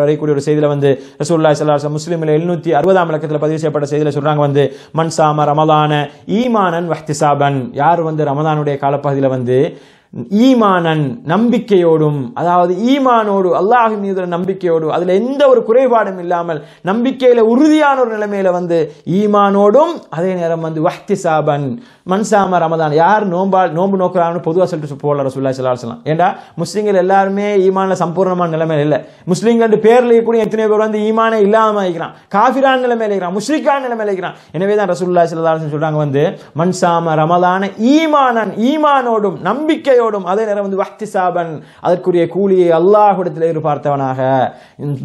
அறியக்கூடிய ஒரு செய்தியில வந்து ரசூல்லா சல்லாஹ் முஸ்லீமில் எழுநூத்தி அறுபதாம் இலக்கத்தில் பதிவு செய்யப்பட்ட செய்தியில சொல்றாங்க வந்து மன்சாம ரமதான ஈமானன் வஹ்திசாபன். யார் வந்து ரமதானுடைய காலப்பகுதியில் வந்து ஈமானன் நம்பிக்கையோடும் அதாவது ஈமானோடு அல்லாஹ் மீது நம்பிக்கையோடு அதில் எந்த ஒரு குறைபாடும் இல்லாமல் நம்பிக்கையில் உறுதியான ஒரு நிலைமையில வந்து ஈமானோடும் அதே நேரம் வந்து வஹ்தி சாபன் மன்சாம ரமதான் யார் நோம்பால் நோன்பு நோக்குறாங்கன்னு பொதுவாக சொல்லிட்டு போகல ரசூல்லா ஸல்லல்லாஹு ஏன்டா ஏண்டா? முஸ்லீம்கள் எல்லாருமே ஈமானில் சம்பூர்ணமான நிலைமையில இல்லை. முஸ்லீம்கள் பேரில் கூட எத்தனை பேர் வந்து ஈமானே இல்லாம இருக்கிறான். காஃபிரான் நிலைமையில இருக்கிறான் முஸ்லிக்கான நிலைமையில இருக்கிறான். எனவே தான் ரசூல்லா ஸல்லல்லாஹு சொல்கிறாங்க சொல்றாங்க வந்து மன்சாம ரமதான ஈமானன் ஈமானோடும் நம்பிக்கையோடும் அதே நேரம் வந்து வஹ்திசாபன் அதற்குரிய கூலியை அல்லாஹ்விடத்தில் எதிர்பார்த்தவனாக.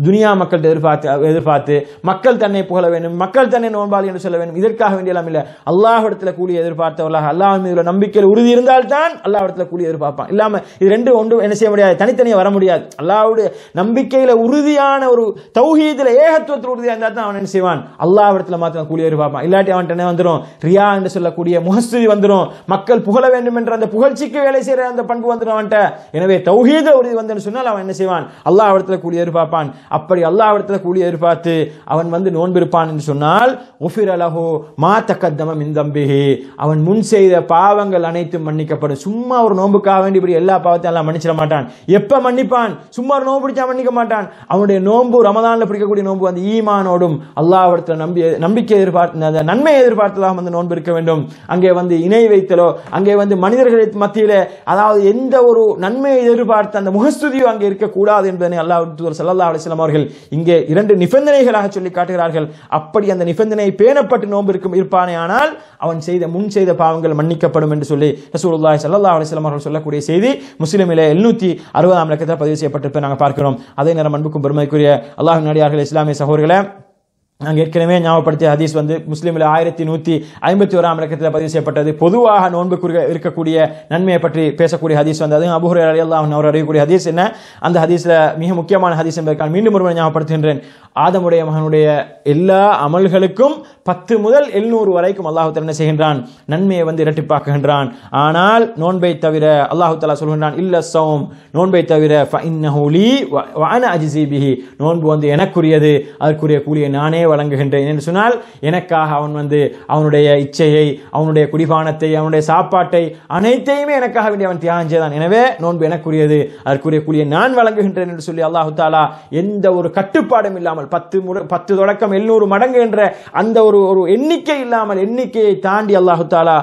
துனியா மக்கள்கிட்ட எதிர்பார்த்து எதிர்பார்த்து மக்கள் தன்னை புகழ வேண்டும் மக்கள் தன்னை நோன்பாளி என்று சொல்ல வேண்டும். இதற்காக வேண்டியெல்லாம் இல்லை. அல்லாஹ்விடத்தில் கூலி எதிர்பார்த்தவர்களாக அல்லாஹ் மீது நம்பிக்கையில் உறுதி இருந்தால்தான் அல்லாஹிடத்தில் கூலி எதிர்பார்ப்பான். இல்லாம இது ரெண்டு ஒன்றும் என்ன செய்ய முடியாது தனித்தனியாக வர முடியாது. அல்லாஹ்வுடைய நம்பிக்கையில உறுதியான ஒரு தௌஹீதில் ஏகத்துவத்தில் உறுதியாக இருந்தால் தான் அவன் என்ன செய்வான்? அல்லாஹிடத்தில் மாத்திரம் கூலி எதிர்பார்ப்பான். இல்லாட்டி அவன் என்ன வந்துடும் ரியா என்று சொல்லக்கூடிய முகஸ்துதி வந்துடும் மக்கள் புகழ வேண்டும் என்ற அந்த புகழ்ச்சிக்கு வேலை செய்யற அந்த பண்பு வந்துடும் அவன்கிட்ட. எனவே தௌஹீத உறுதி வந்து சொன்னால் அவன் என்ன செய்வான்? அல்லாஹ்விடத்தில் கூலி எதிர்பார்ப்பான். அப்படி அல்லாஹ்விடத்தில் கூலி எதிர்பார்த்து அவன் வந்து நோன்பிருப்பான் என்று சொன்னால் உஃபிர் அலஹோ மா தக்கத்தமம் இந்தம்பிகி அவன் முன் செய்த பாவங்கள் அனைத்தும் மன்னிக்கப்படும். சும்மா ஒரு நோன்புக்காக வேண்டி இப்படி எல்லா பாவத்தையும் எல்லாம் மன்னிச்சிட மாட்டான். எப்ப மன்னிப்பான்? சும்மா ஒரு நோன்பு பிடிச்சா மன்னிக்க மாட்டான். அவனுடைய நோன்பு ரமதான்ல பிடிக்கக்கூடிய நோன்பு அந்த ஈமானோடும் அல்லாஹ்விடத்தில் நம்பி நம்பிக்கை எதிர்பார்த்து அந்த நன்மை எதிர்பார்த்ததாக வந்து நோன்பு இருக்க வேண்டும். அங்கே வந்து இணை வைத்தலோ அங்கே வந்து மனிதர்கள் மத்தியில அதாவது எந்த ஒரு நன்மையை எதிர்பார்த்த அந்த முகஸ்துதியும் அங்கே இருக்கக்கூடாது என்பதனை அல்லாஹ் சல்லா அலிஸ்லாம் அவர்கள் இங்கே இரண்டு நிபந்தனைகளாக சொல்லி காட்டுகிறார்கள். அப்படி அந்த நிபந்தனை பேணப்பட்டு நோன்பு இருக்கும் இருப்பானே ஆனால் அவன் செய்த முன் செய்த பாவங்கள் மன்னிக்கப்படும் என்று சொல்லி ரசூலுல்லாய் சல்லா அலிஸ்லாம் அவர்கள் சொல்லக்கூடிய செய்தி முஸ்லீமிலே எழுநூத்தி அறுபதாம் இலக்கத்தில் பதிவு செய்யப்பட்டிருப்பதை நாங்கள் பார்க்கிறோம். அதே நேரம் அன்புக்கும் பெருமைக்குரிய அல்லாஹ் நடிகார்கள் இஸ்லாமிய சகோதரர்களை நாங்கள் ஏற்கனவே ஞாபகப்படுத்திய ஹதீஸ் வந்து முஸ்லீமில் ஆயிரத்தி நூற்றி ஐம்பத்தி ஓராம் இலக்கத்தில் பதிவு செய்யப்பட்டது. பொதுவாக நோன்புக்கு இருக்கக்கூடிய நன்மையை பற்றி பேசக்கூடிய ஹதீஸ் வந்து அதுவும் அபுஹர் அலி அல்லாஹ் அவர் அறியக்கூடிய ஹதீஸ் என்ன? அந்த ஹதீஸில் மிக முக்கியமான ஹதீஸ் என்பதற்கான மீண்டும் ஒருவரை ஞாபகப்படுத்துகின்றேன். ஆதமுடைய மகனுடைய எல்லா அமல்களுக்கும் பத்து முதல் எழுநூறு வரைக்கும் அல்லாஹு என்ன செய்கின்றான்? நன்மையை வந்து இரட்டிப்பாக்குகின்றான். ஆனால் நோன்பை தவிர அல்லாஹு தலா சொல்கின்றான் இல்ல சௌம். நோன்பை தவிர ஃபஇன்னஹுலி நோன்பு வந்து எனக்குரியது அதற்குரிய கூலியை நானே வழங்குகின்றேன் என்று சொன்னால் எனக்காக அவன் வந்து அவனுடைய இச்சையை அவனுடைய குடிபானத்தை அவனுடைய சாப்பாட்டை அனைத்தையுமே எனக்காக வேண்டிய அவன் தியாகம் செய்தான். எனவே நோன்பு எனக்குரியது அதற்குரிய கூலியை நான் வழங்குகின்றேன் என்று சொல்லி அல்லாஹு தாலா எந்த ஒரு கட்டுப்பாடும் இல்லாமல் பத்து முறை பத்து தொடக்கம் எழுநூறு மடங்கு என்ற அந்த ஒரு ஒரு எண்ணிக்கை இல்லாமல் எண்ணிக்கையை தாண்டி அல்லாஹு தாலா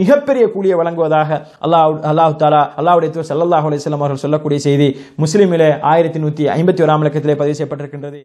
மிகப்பெரிய கூலியை வழங்குவதாக அல்லாஹ் அல்லாஹு தாலா அல்லாஹுடைய தூர் சல்லாஹ் அலிஸ்லாம் அவர்கள் சொல்லக்கூடிய செய்தி முஸ்லிமிலே ஆயிரத்தி நூற்றி ஐம்பத்தி ஓராம் இலக்கத்திலே பதிவு செய்யப்பட்டிருக்கின்றது.